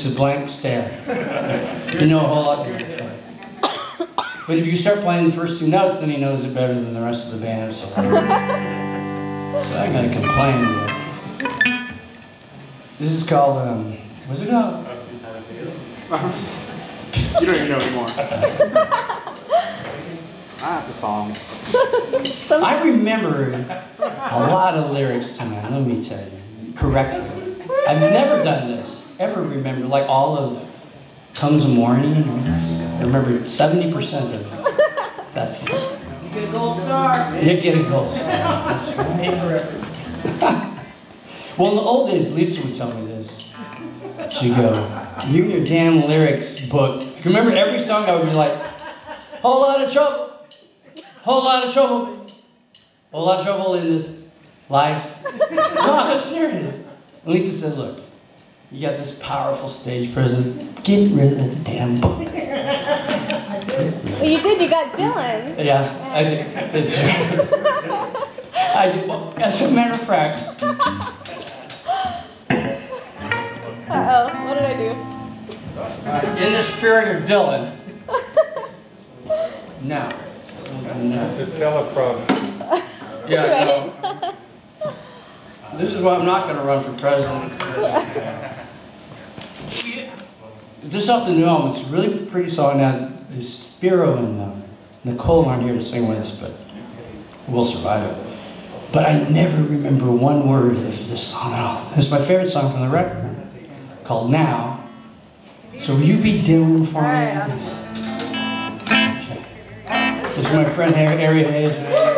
just a blank stare. you know a whole lot. But if you start playing the first two notes, then he knows it better than the rest of the band. So, so I'm gonna complain. But this is called um, what's it called? You don't even know anymore. ah, it's a song. I remember a lot of lyrics tonight. Let me tell you correctly. I've never done this. Ever remember like all of Tongues of Morning? I remember seventy percent of it. That's. You get a gold star. You get a gold star. Well, in the old days, Lisa would tell me this. She'd go, "You and your damn lyrics book." Remember every song I would be like, "Whole lot of trouble, whole lot of trouble, whole lot of trouble in this life." no, I'm serious. And Lisa said, "Look, you got this powerful stage presence. Get rid of the damn book." Well, you did. You got Dylan. Yeah, I did. It's I did. Well, as a matter of fact, Uh oh. What did I do? in the spirit of Dylan. Now. No. The teleprompter. Yeah, no. This is why I'm not going to run for president. Just off the new album, it's a really pretty song. Now, there's Spiro and uh, Nicole aren't here to sing with us, but we'll survive it. But I never remember one word of this song at all. It's my favorite song from the record, called Now. So will you be doing for me? This is my friend Harry Harry Hayes.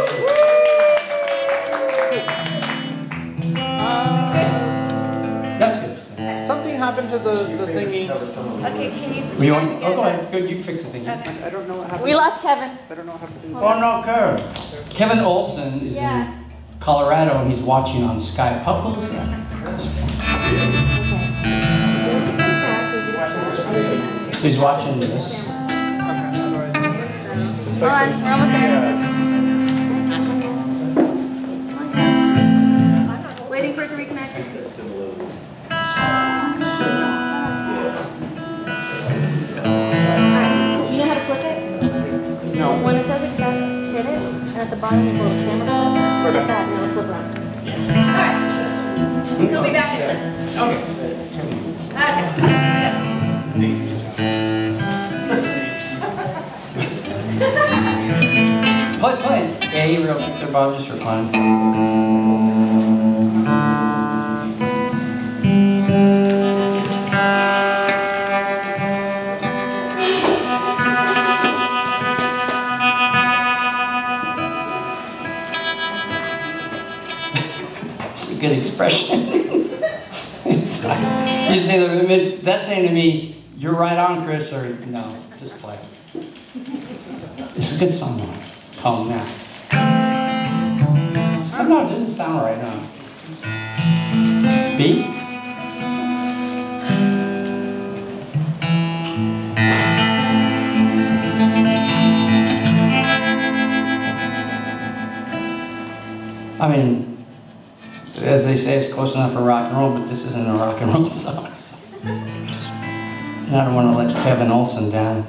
To the, the thingy. Okay, can you? Well, you want, oh, go ahead. Go, you can fix the thing. I don't know what happened. We lost Kevin. I don't know what happened. Oh, no, Kevin. Kevin Olson is Yeah. in Colorado and he's watching on Sky Puffles. So he's watching this. Hold on, we're almost there. Waiting for it to reconnect. And at the bottom there's a little camera clip. Hit that and it'll flip around. Alright. He'll be back in a minute. Okay. Play, play. A real quick there, Bob, just for fun. Expression. it's like, you say, that's saying to me, you're right on, Chris, or no, just play. It's a good song, though. Home now. Somehow it doesn't sound right now. B? I mean, as they say, it's close enough for rock and roll, but this isn't a rock and roll song. And I don't want to let Kevin Olsen down.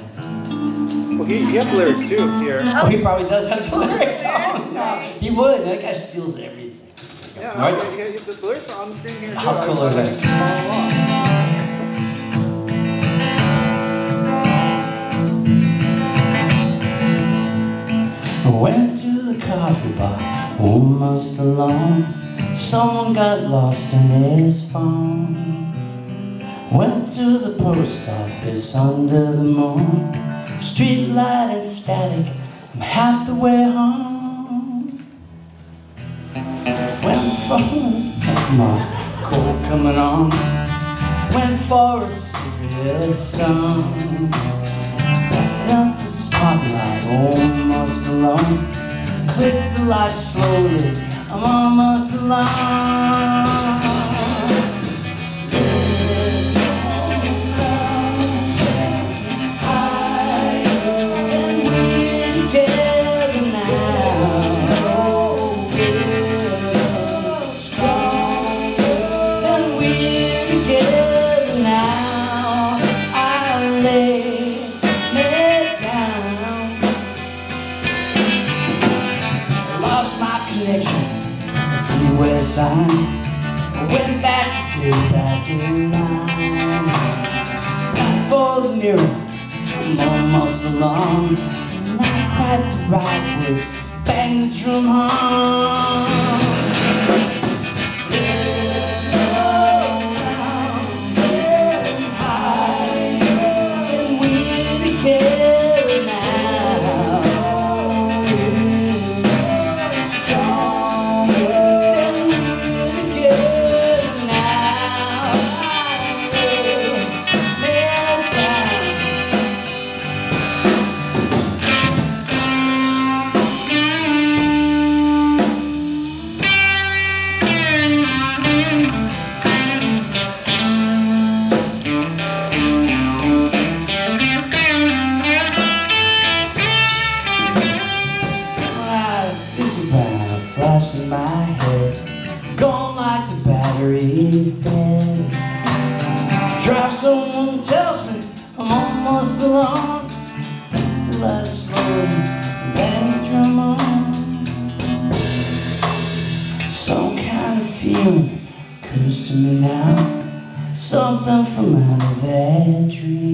Well, he, he has lyrics too here. Oh, he probably does have the lyrics on. Yeah, oh, he would. That guy steals everything. Yeah, Right. no, he- he- the lyrics are on the screen here too. How cool just are wanted they? to. Went to the coffee bar, almost alone. Someone got lost in his phone. Went to the post office under the moon. Street light and static, I'm half the way home. Went for my cold coming on. Went for a serious song. Down the spotlight, almost alone. Click the light slowly, I'm almost alone. old mirror I'm almost alone Not quite right with Benjamin. Almost alone. The last long band drum on. Some kind of feeling comes to me now. Something from out of a dream.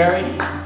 Jerry.